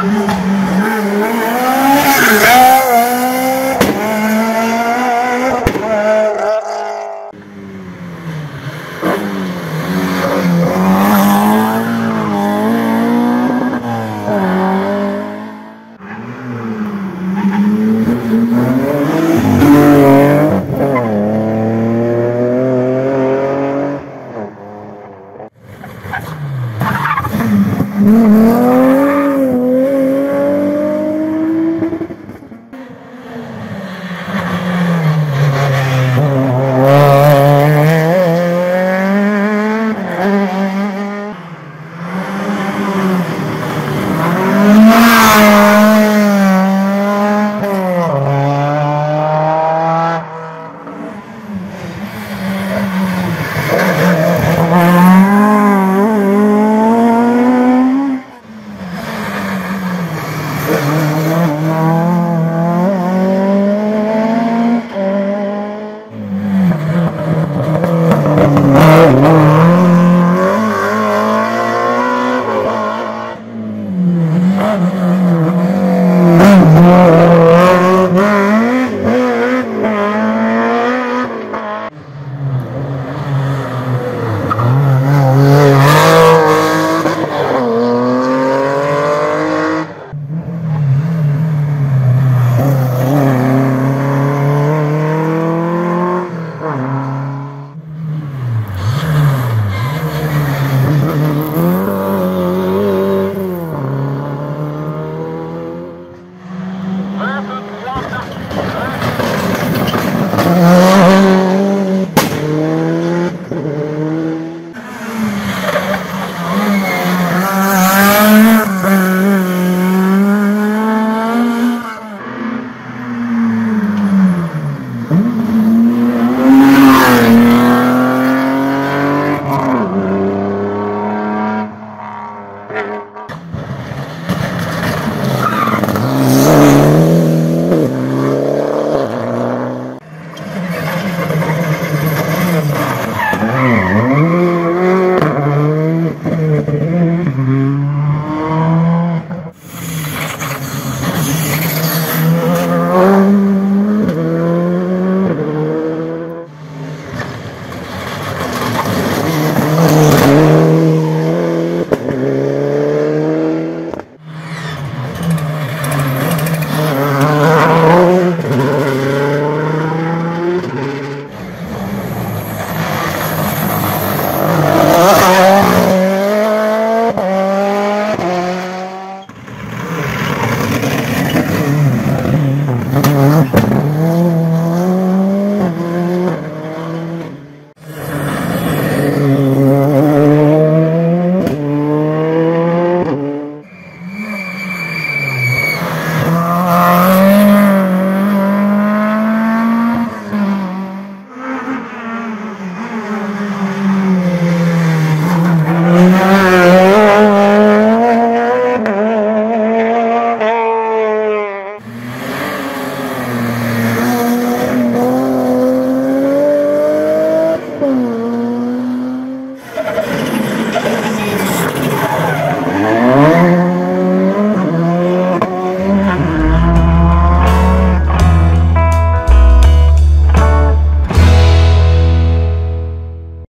Yeah.